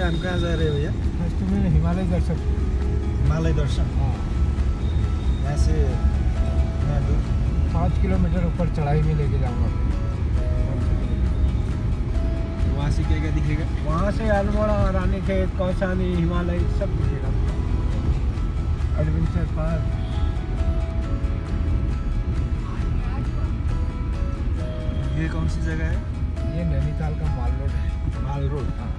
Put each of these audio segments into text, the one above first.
में हम कहाँ जा रहे हैं भैया? फ़र्स्ट में हिमालय दर्शन। हिमालय दर्शन। हाँ। यहाँ से पाँच किलोमीटर ऊपर चढ़ाई में लेके जाऊँगा। वहाँ से क्या क्या दिखेगा? वहाँ से अल्मोड़ा रानी खेत कौसानी हिमालय सब दिखेगा। एडवेंचर पार्क ये कौन सी जगह है? ये नैनीताल का माल रोड है। Mall road. हाँ।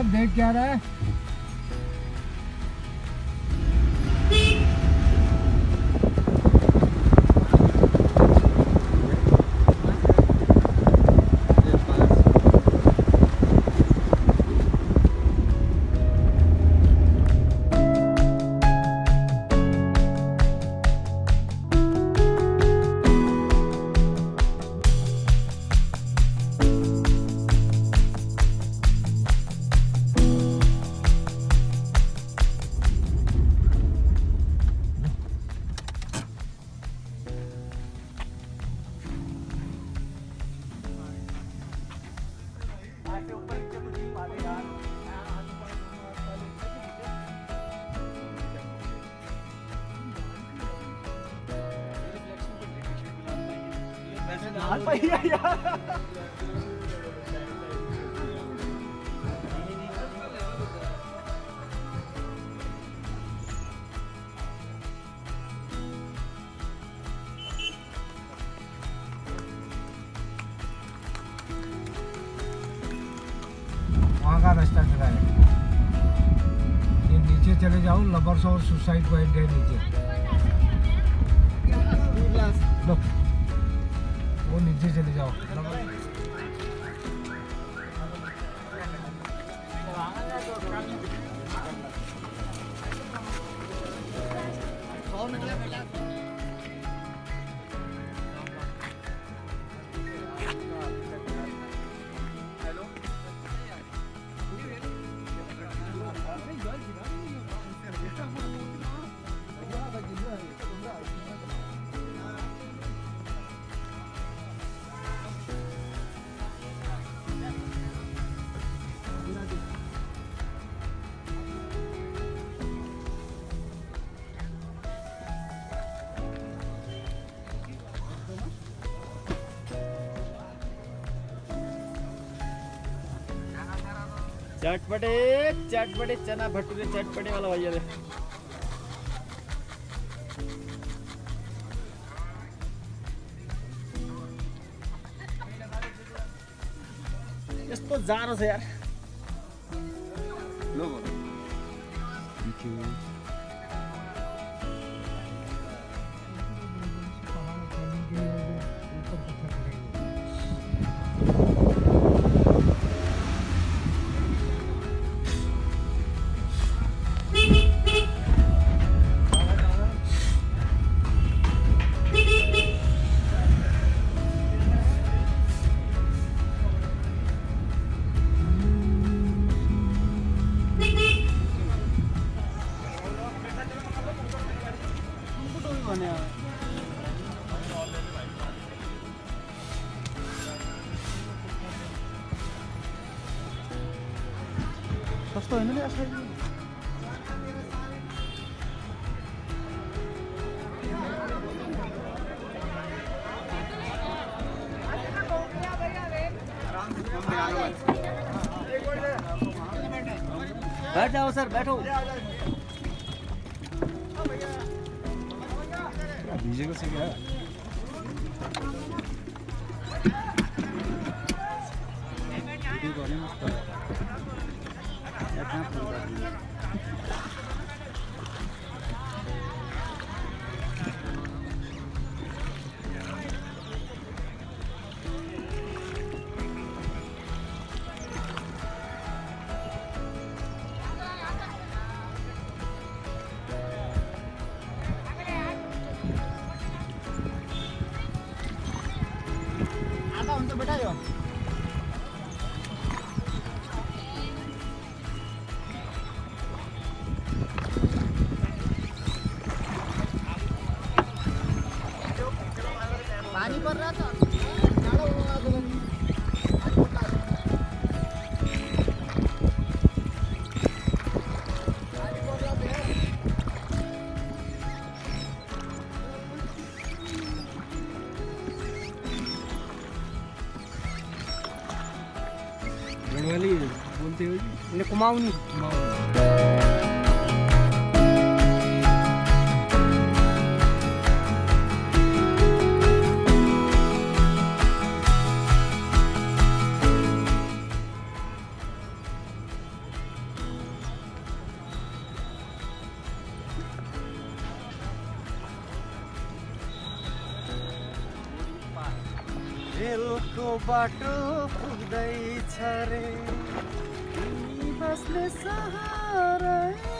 आप देख क्या रहा है? वहाँ का रास्ता चला है ये नीचे चले जाओ लवर्स और सुसाइड पॉइंट है नीचे लो जल्दी जाओ। चटपटे चटपटे चना भटूरे चटपटे वाला भैया दे। यस्तो जानो छ यार। सस्तो होइन नि यसरी बैठ जाओ सर बैठो। भिजेको छ क्या kumauni रेलको बाटो पुग्दैछ रे। तिमी बस्ने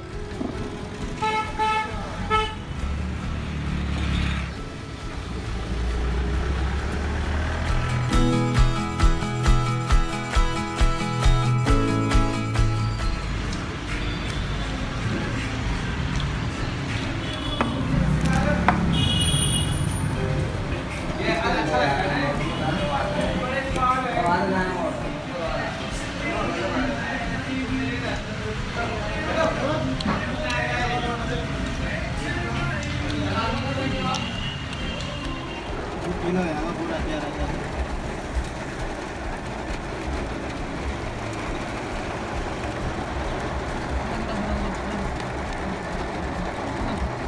bulan yang aku dah tiada jalan.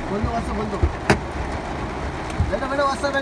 Bunuh asal bunuh. Benda benda asal benda.